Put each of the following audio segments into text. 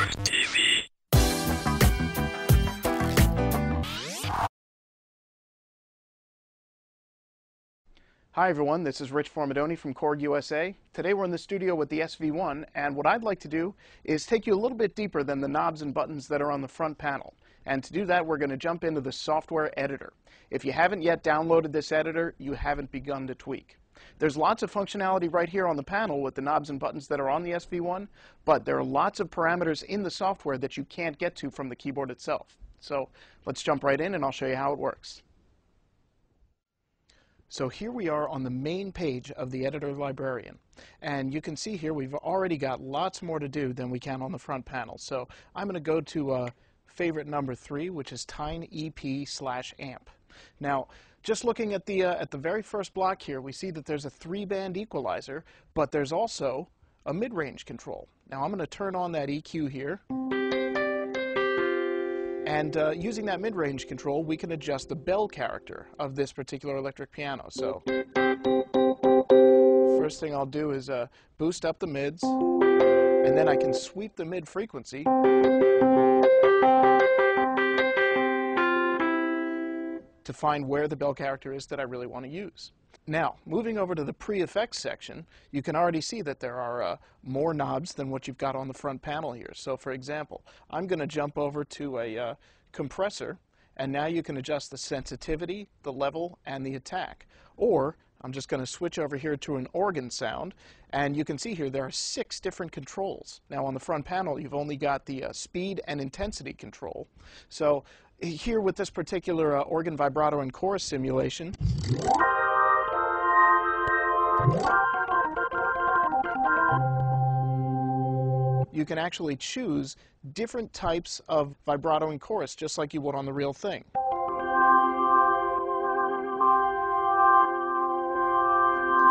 TV. Hi everyone, this is Rich Formidoni from Korg USA. Today we're in the studio with the SV1 and what I'd like to do is take you a little bit deeper than the knobs and buttons that are on the front panel. And to do that we're going to jump into the software editor. If you haven't yet downloaded this editor, you haven't begun to tweak. There's lots of functionality right here on the panel with the knobs and buttons that are on the SV1, but there are lots of parameters in the software that you can't get to from the keyboard itself. So let's jump right in and I'll show you how it works. So here we are on the main page of the Editor Librarian. And you can see here we've already got lots more to do than we can on the front panel. So I'm going to go to uh, favorite number three, which is Tine EP slash amp. Now, just looking at the, uh, at the very first block here, we see that there's a three-band equalizer, but there's also a mid-range control. Now I'm going to turn on that EQ here. And uh, using that mid-range control, we can adjust the bell character of this particular electric piano. So first thing I'll do is uh, boost up the mids, and then I can sweep the mid frequency. To find where the bell character is that I really want to use. Now, moving over to the pre-effects section, you can already see that there are uh, more knobs than what you've got on the front panel here. So for example, I'm going to jump over to a uh, compressor, and now you can adjust the sensitivity, the level, and the attack. Or I'm just going to switch over here to an organ sound, and you can see here there are six different controls. Now on the front panel, you've only got the uh, speed and intensity control. So here with this particular uh, organ vibrato and chorus simulation, you can actually choose different types of vibrato and chorus just like you would on the real thing.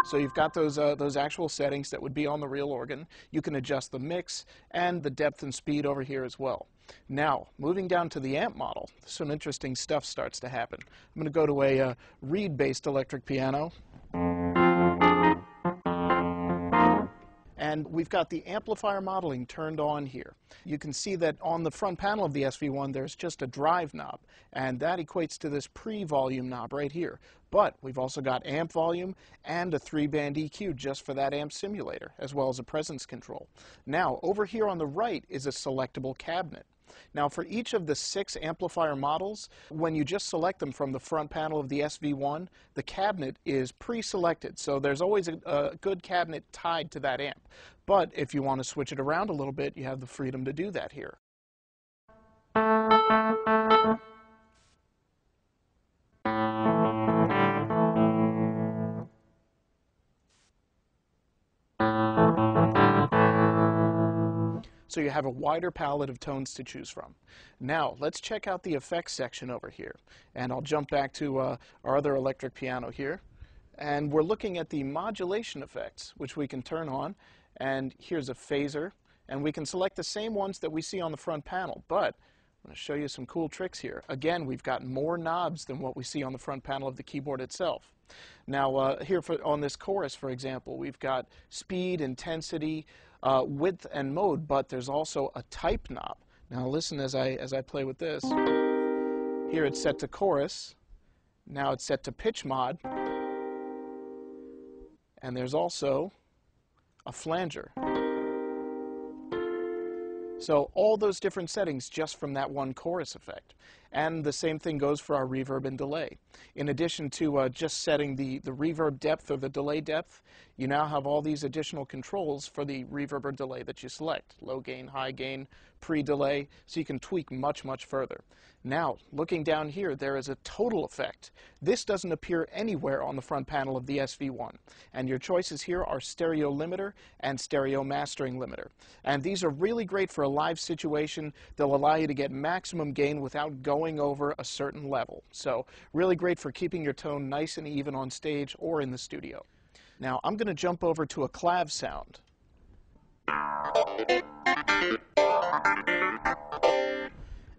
So you've got those, uh, those actual settings that would be on the real organ. You can adjust the mix and the depth and speed over here as well. Now, moving down to the amp model, some interesting stuff starts to happen. I'm going to go to a uh, reed-based electric piano. And we've got the amplifier modeling turned on here. You can see that on the front panel of the SV1 there's just a drive knob, and that equates to this pre-volume knob right here. But we've also got amp volume and a three-band EQ just for that amp simulator, as well as a presence control. Now, over here on the right is a selectable cabinet. Now for each of the six amplifier models, when you just select them from the front panel of the SV1, the cabinet is pre-selected. So there's always a, a, good cabinet tied to that amp. But if you want to switch it around a little bit, you have the freedom to do that here. So you have a wider palette of tones to choose from. Now, let's check out the effects section over here. And I'll jump back to uh, our other electric piano here. And we're looking at the modulation effects, which we can turn on. And here's a phaser. And we can select the same ones that we see on the front panel. But I'm going to show you some cool tricks here. Again, we've got more knobs than what we see on the front panel of the keyboard itself. Now, uh, here for, on this chorus, for example, we've got speed, intensity, uh, width and mode, but there's also a type knob. Now listen as I, as I play with this. Here it's set to chorus. Now it's set to pitch mod. And there's also a flanger. So all those different settings just from that one chorus effect. And the same thing goes for our reverb and delay. In addition to uh, just setting the, the reverb depth or the delay depth, you now have all these additional controls for the reverb or delay that you select. Low gain, high gain, pre-delay, so you can tweak much, much further. Now, looking down here, there is a total effect. This doesn't appear anywhere on the front panel of the SV1. And your choices here are stereo limiter and stereo mastering limiter. And these are really great for a live situation. They'll allow you to get maximum gain without going over a certain level. So really great for keeping your tone nice and even on stage or in the studio. Now, I'm going to jump over to a clav sound.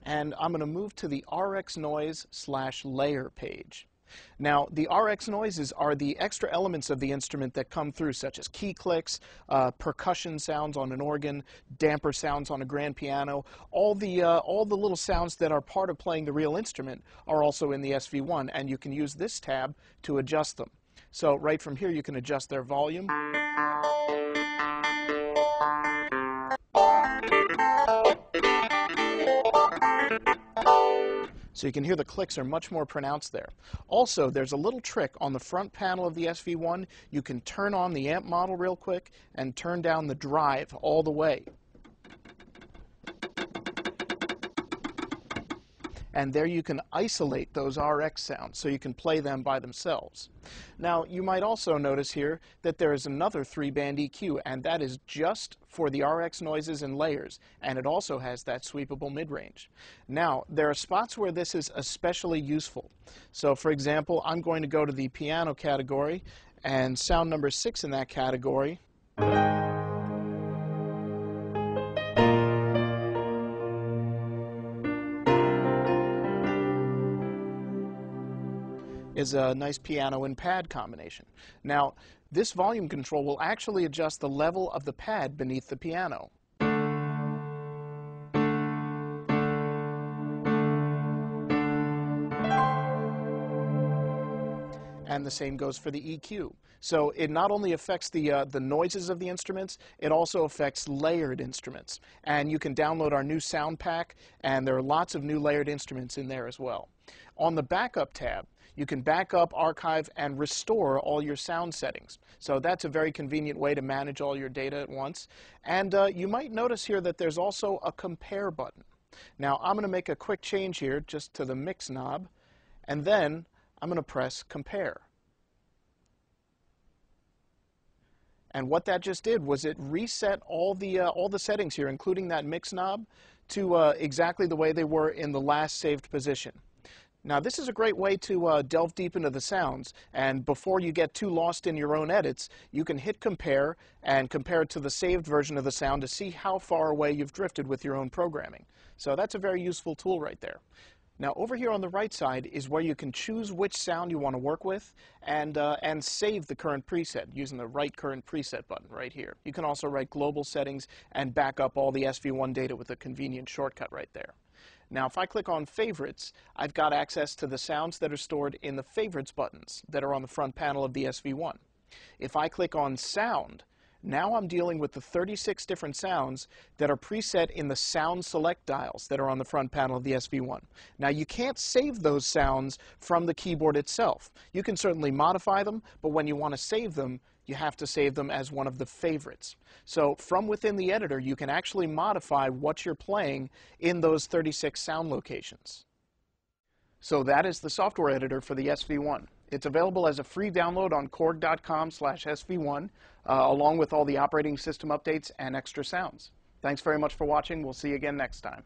And I'm going to move to the RX noise slash layer page. Now, the RX noises are the extra elements of the instrument that come through, such as key clicks, uh, percussion sounds on an organ, damper sounds on a grand piano. All the, uh, all the little sounds that are part of playing the real instrument are also in the SV1, and you can use this tab to adjust them. So right from here, you can adjust their volume. So you can hear the clicks are much more pronounced there. Also, there's a little trick on the front panel of the SV1. You can turn on the amp model real quick and turn down the drive all the way. And there you can isolate those RX sounds so you can play them by themselves. Now you might also notice here that there is another three band EQ and that is just for the RX noises and layers and it also has that sweepable mid-range. Now there are spots where this is especially useful. So for example I'm going to go to the piano category and sound number six in that category is a nice piano and pad combination. Now, this volume control will actually adjust the level of the pad beneath the piano. and the same goes for the EQ. So it not only affects the, uh, the noises of the instruments, it also affects layered instruments. And you can download our new sound pack, and there are lots of new layered instruments in there as well. On the backup tab, you can back up, archive, and restore all your sound settings. So that's a very convenient way to manage all your data at once. And uh, you might notice here that there's also a compare button. Now I'm going to make a quick change here just to the mix knob, and then I'm going to press compare. And what that just did was it reset all the, uh, all the settings here, including that mix knob, to uh, exactly the way they were in the last saved position. Now this is a great way to uh, delve deep into the sounds and before you get too lost in your own edits you can hit compare and compare it to the saved version of the sound to see how far away you've drifted with your own programming. So that's a very useful tool right there. Now over here on the right side is where you can choose which sound you want to work with and, uh, and save the current preset using the Write Current Preset button right here. You can also write global settings and back up all the SV1 data with a convenient shortcut right there. Now, if I click on Favorites, I've got access to the sounds that are stored in the Favorites buttons that are on the front panel of the SV1. If I click on Sound, now I'm dealing with the 36 different sounds that are preset in the sound select dials that are on the front panel of the SV1. Now you can't save those sounds from the keyboard itself. You can certainly modify them, but when you want to save them, you have to save them as one of the favorites. So from within the editor, you can actually modify what you're playing in those 36 sound locations. So that is the software editor for the SV1. It's available as a free download on korg.com slash SV1, uh, along with all the operating system updates and extra sounds. Thanks very much for watching. We'll see you again next time.